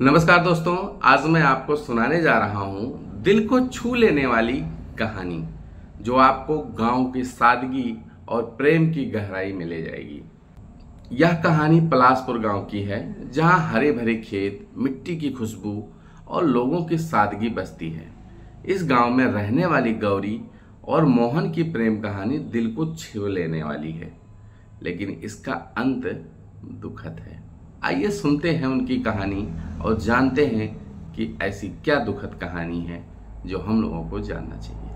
नमस्कार दोस्तों, आज मैं आपको सुनाने जा रहा हूँ दिल को छू लेने वाली कहानी, जो आपको गाँव की सादगी और प्रेम की गहराई में ले जाएगी। यह कहानी पलासपुर गाँव की है, जहाँ हरे भरे खेत, मिट्टी की खुशबू और लोगों की सादगी बसती है। इस गाँव में रहने वाली गौरी और मोहन की प्रेम कहानी दिल को छू लेने वाली है, लेकिन इसका अंत दुखद है। आइए सुनते हैं उनकी कहानी और जानते हैं कि ऐसी क्या दुखद कहानी है जो हम लोगों को जानना चाहिए।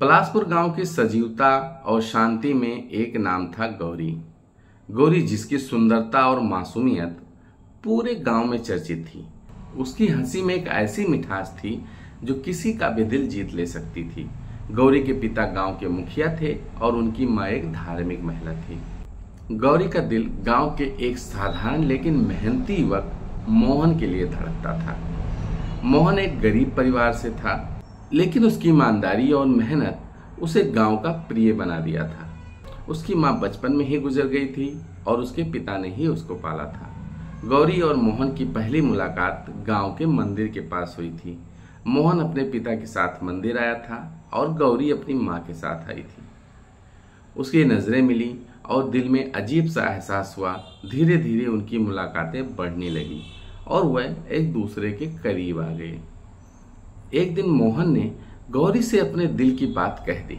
पलासपुर गाँव की सजीवता और शांति में एक नाम था गौरी। गौरी जिसकी सुंदरता और मासूमियत पूरे गाँव में चर्चित थी। उसकी हँसी में एक ऐसी मिठास थी जो किसी का भी दिल जीत ले सकती थी। गौरी के पिता गाँव के मुखिया थे और उनकी माँ एक धार्मिक महिला थी। गौरी का दिल गाँव के एक साधारण लेकिन मेहनती युवक मोहन के लिए धड़कता था। मोहन एक गरीब परिवार से था, लेकिन उसकी ईमानदारी और मेहनत उसे गाँव का प्रिय बना दिया था। उसकी माँ बचपन में ही गुजर गई थी और उसके पिता ने ही उसको पाला था। गौरी और मोहन की पहली मुलाकात गाँव के मंदिर के पास हुई थी। मोहन अपने पिता के साथ मंदिर आया था और गौरी अपनी माँ के साथ आई थी। उसकी नज़रें मिली और दिल में अजीब सा एहसास हुआ। धीरे धीरे उनकी मुलाकातें बढ़ने लगी और वह एक दूसरे के करीब आ गए। एक दिन मोहन ने गौरी से अपने दिल की बात कह दी।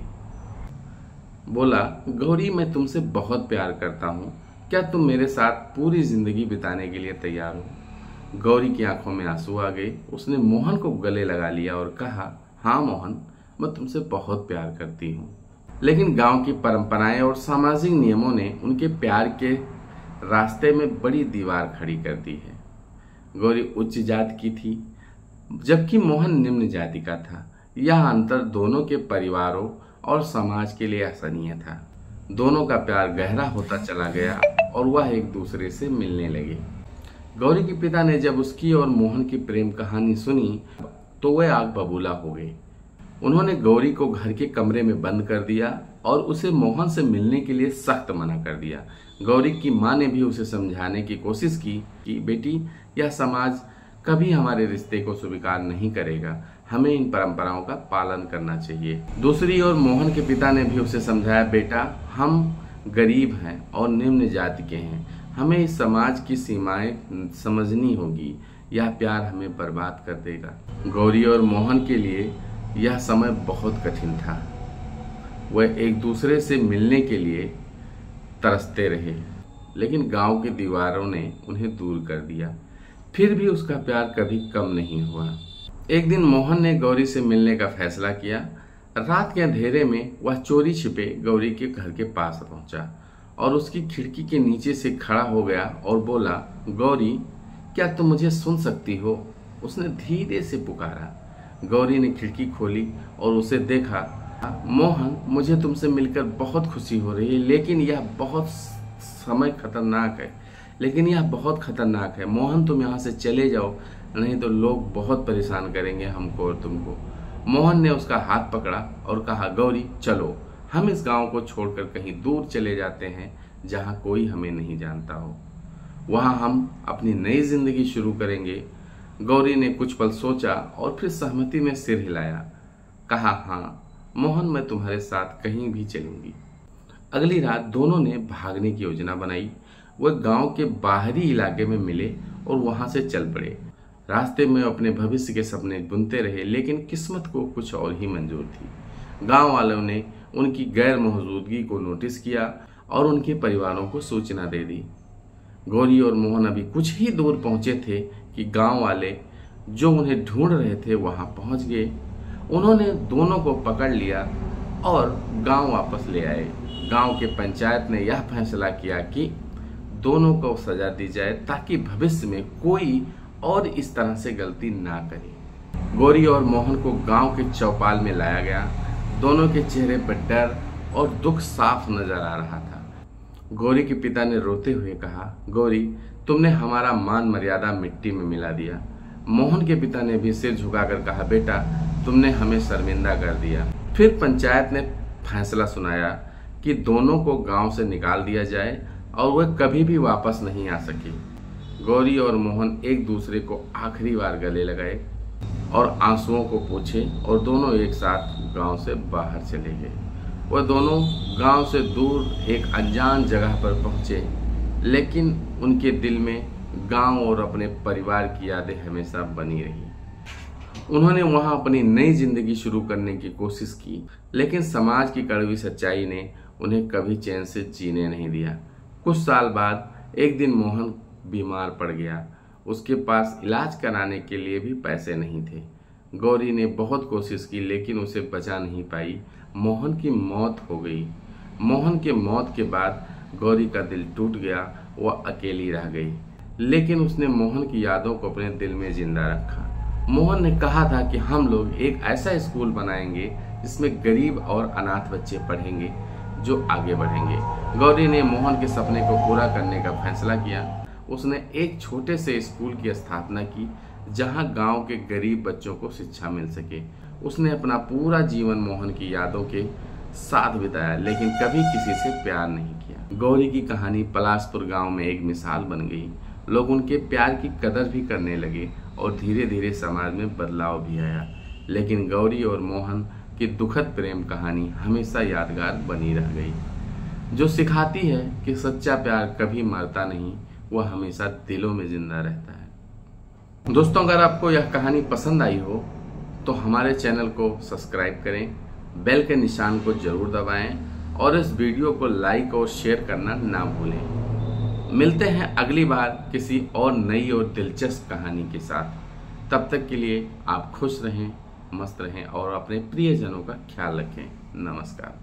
बोला, गौरी, मैं तुमसे बहुत प्यार करता हूँ। क्या तुम मेरे साथ पूरी ज़िंदगी बिताने के लिए तैयार हो? गौरी की आँखों में आँसू आ गए। उसने मोहन को गले लगा लिया और कहा हाँ मोहन, मैं तुमसे बहुत प्यार करती हूँ। लेकिन गाँव की परंपराएँ और सामाजिक नियमों ने उनके प्यार के रास्ते में बड़ी दीवार खड़ी कर दी है। गौरी उच्च जाति की थी, जबकि मोहन निम्न जाति का था। यह अंतर दोनों के परिवारों और समाज के लिए असहनीय था। दोनों का प्यार गहरा होता चला गया और वह एक दूसरे से मिलने लगे। गौरी के पिता ने जब उसकी और मोहन की प्रेम कहानी सुनी तो वह आग बबूला हो गई। उन्होंने गौरी को घर के कमरे में बंद कर दिया और उसे मोहन से मिलने के लिए सख्त मना कर दिया। गौरी की माँ ने भी उसे समझाने की कोशिश की कि, बेटी, यह समाज कभी हमारे रिश्ते को स्वीकार नहीं करेगा। हमें इन परंपराओं का पालन करना चाहिए। दूसरी ओर मोहन के पिता ने भी उसे समझाया, बेटा, हम गरीब हैं और निम्न जाति के हैं। हमें इस समाज की सीमाएँ समझनी होगी। यह प्यार हमें बर्बाद कर देगा। गौरी और मोहन के लिए यह समय बहुत कठिन था। वह एक दूसरे से मिलने के लिए तरसते रहे, लेकिन गाँव की दीवारों ने उन्हें दूर कर दिया। फिर भी उसका प्यार कभी कम नहीं हुआ। एक दिन मोहन ने गौरी से मिलने का फैसला किया। रात के अंधेरे में वह चोरी छिपे गौरी के घर के पास पहुँचा और उसकी खिड़की के नीचे से खड़ा हो गया और बोला, गौरी, क्या तुम मुझे सुन सकती हो? उसने धीरे से पुकारा। गौरी ने खिड़की खोली और उसे देखा, मोहन, मुझे तुमसे मिलकर बहुत खुशी हो रही है, लेकिन यह बहुत समय खतरनाक है। लेकिन यह बहुत खतरनाक है। मोहन, तुम यहाँ से चले जाओ, नहीं तो लोग बहुत परेशान करेंगे हमको और तुमको। मोहन ने उसका हाथ पकड़ा और कहा, गौरी, चलो। हम इस गाँव को छोड़कर कहीं दूर चले जाते हैं, जहाँ कोई हमें नहीं जानता हो। वहाँ हम अपनी नई ज़िंदगी शुरू करेंगे गौरी ने कुछ पल सोचा और फिर सहमति में सिर हिलाया। कहा हाँ मोहन मैं तुम्हारे साथ कहीं भी चलूँगी। अगली रात दोनों ने भागने की योजना बनाई। वह गाँव के बाहरी इलाके में मिले और वहाँ से चल पड़े। रास्ते में अपने भविष्य के सपने बुनते रहे, लेकिन किस्मत को कुछ और ही मंजूर थी। गाँव वालों ने उनकी गैर मौजूदगी को नोटिस किया और उनके परिवारों को सूचना दे दी। गौरी और मोहन अभी कुछ ही दूर पहुँचे थे कि गाँव वाले जो उन्हें ढूंढ रहे थे वहाँ पहुँच गए। उन्होंने दोनों को पकड़ लिया और गाँव वापस ले आए। गाँव के पंचायत ने यह फैसला किया कि दोनों को सजा दी जाए ताकि भविष्य में कोई और इस तरह से गलती ना करे। गौरी और मोहन को गाँव के चौपाल में लाया गया। दोनों के चेहरे पर डर और दुख साफ़ नज़र आ रहा था। गौरी के पिता ने रोते हुए कहा, गौरी तुमने हमारा मान मर्यादा मिट्टी में मिला दिया। मोहन के पिता ने भी सिर झुकाकर कहा, बेटा, तुमने हमें शर्मिंदा कर दिया। फिर पंचायत ने फैसला सुनाया कि दोनों को गाँव से निकाल दिया जाए और वह कभी भी वापस नहीं आ सके। गौरी और मोहन एक दूसरे को आखिरी बार गले लगाए और आंसुओं को पूछे और दोनों एक साथ गाँव से बाहर चले गए। वह दोनों गाँव से दूर एक अनजान जगह पर पहुँचे लेकिन उनके दिल में गाँव और अपने परिवार की यादें हमेशा बनी रही। उन्होंने वहाँ अपनी नई ज़िंदगी शुरू करने की कोशिश की, लेकिन समाज की कड़वी सच्चाई ने उन्हें कभी चैन से जीने नहीं दिया। कुछ साल बाद एक दिन मोहन बीमार पड़ गया। उसके पास इलाज कराने के लिए भी पैसे नहीं थे। गौरी ने बहुत कोशिश की, लेकिन उसे बचा नहीं पाई। मोहन की मौत हो गई। मोहन के मौत के बाद गौरी का दिल टूट गया, वह अकेली रह गई। लेकिन उसने मोहन की यादों को अपने दिल में ज़िंदा रखा। मोहन ने कहा था कि हम लोग एक ऐसा स्कूल बनाएँगे, जिसमें गरीब और अनाथ बच्चे पढ़ेंगे, जो आगे बढ़ेंगे। गौरी ने मोहन के सपने को पूरा करने का फैसला किया। उसने एक छोटे से स्कूल की स्थापना की, जहाँ गाँव के गरीब बच्चों को शिक्षा मिल सके। उसने अपना पूरा जीवन मोहन की यादों के साथ बिताया, लेकिन कभी किसी से प्यार नहीं गौरी की कहानी पलासपुर गाँव में एक मिसाल बन गई। लोग उनके प्यार की कदर भी करने लगे और धीरे धीरे समाज में बदलाव भी आया। लेकिन गौरी और मोहन की दुखद प्रेम कहानी हमेशा यादगार बनी रह गई। जो सिखाती है कि सच्चा प्यार कभी मरता नहीं, वह हमेशा दिलों में ज़िंदा रहता है। दोस्तों, अगर आपको यह कहानी पसंद आई हो तो हमारे चैनल को सब्सक्राइब करें, बेल के निशान को ज़रूर दबाएँ और इस वीडियो को लाइक और शेयर करना ना भूलें। मिलते हैं अगली बार किसी और नई और दिलचस्प कहानी के साथ। तब तक के लिए आप खुश रहें, मस्त रहें और अपने प्रियजनों का ख्याल रखें। नमस्कार।